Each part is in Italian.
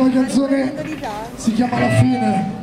Prossima canzone si chiama La fine.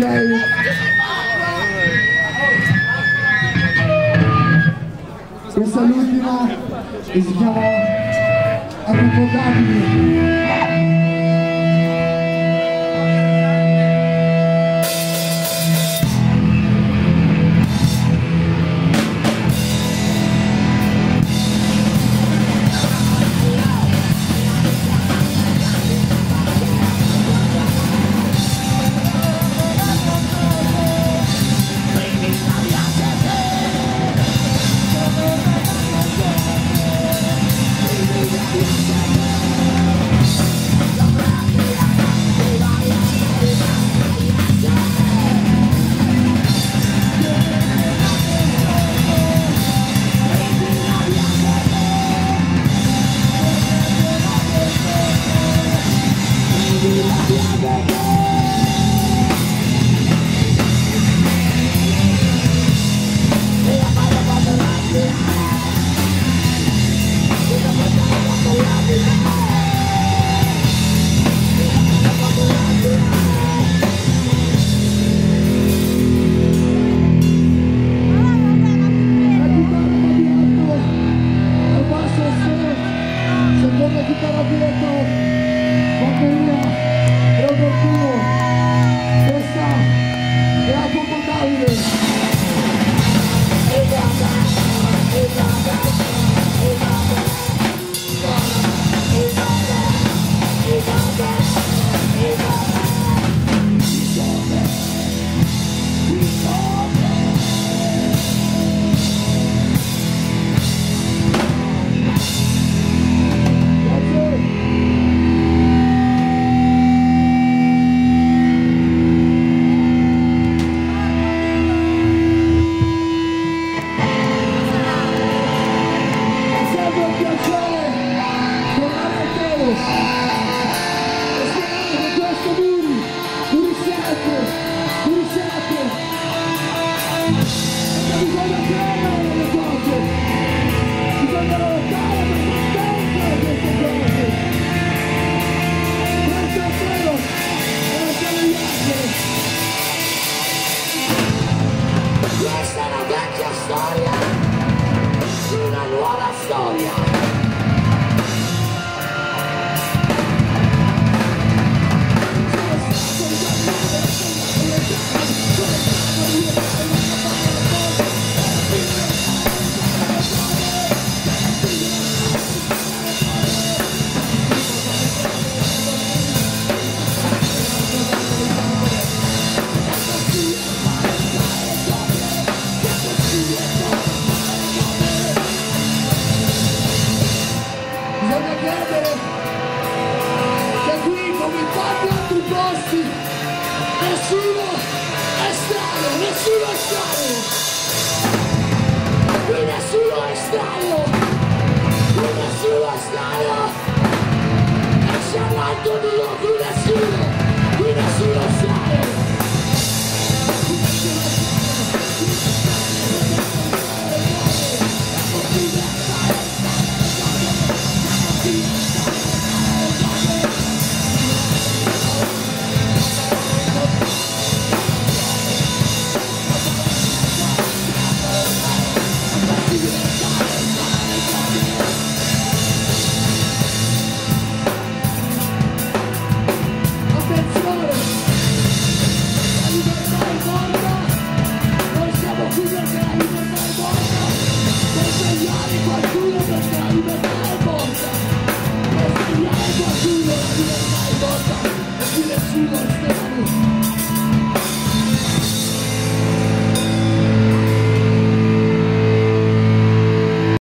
Ok. Questa è l'ultima e si chiama Arricordabili. La